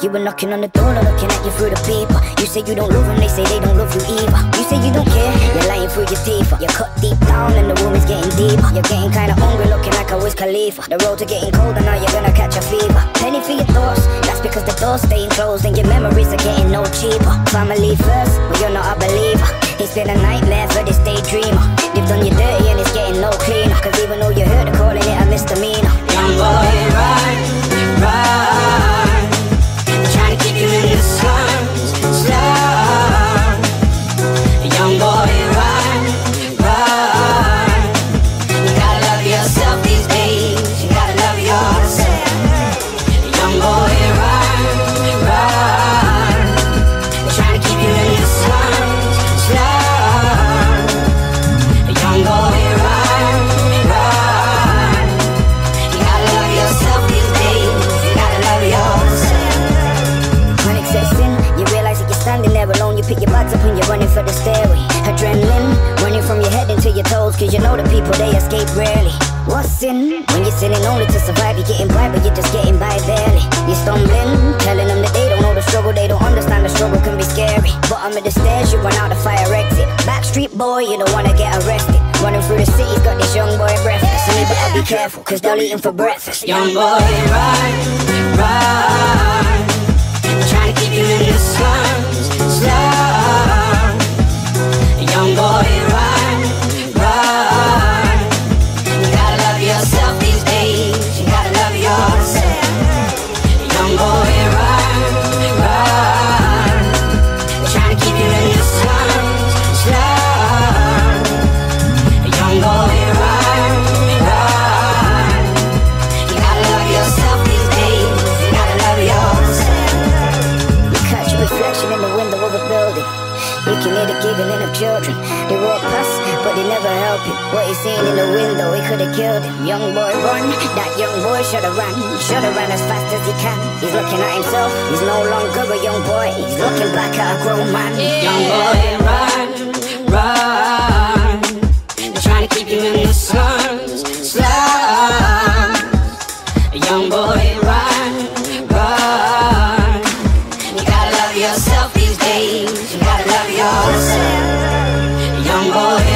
You were knocking on the door, not looking at you through the paper. You say you don't love them, they say they don't love you either. You say you don't care, you're lying through your teeth. You're cut deep down and the room is getting deeper. You're getting kinda hungry, looking like a Wiz Khalifa. The roads are getting colder, now you're gonna catch a fever. Penny for your thoughts, that's because the door's staying closed and your memories are getting no cheaper. Family first, but you're not a believer. It's been a nightmare for this daydreamer. They've done you up the stairway. Adrenaline running from your head into your toes. Cause you know the people they escape rarely. What's in? When you're sitting only to survive, you're getting by, but you're just getting by barely. You're stumbling, telling them that they don't know the struggle, they don't understand the struggle can be scary. Bottom of the stairs, you run out the fire exit. Backstreet boy, you don't wanna get arrested. Running through the city's got this young boy breathless. And you better be careful, cause they'll eat him for breakfast. Young boy, run, You can hear the giggling of children. They walk past, but they never help him. What he's seeing in the window, it could have killed him. Young boy, run. That young boy should have run. Should have run as fast as he can. He's looking at himself. He's no longer a young boy. He's looking back at a grown man. Young boy, run, run. They're trying to keep you in the slums, slums. Young boy, change. You gotta love yourself, young boy.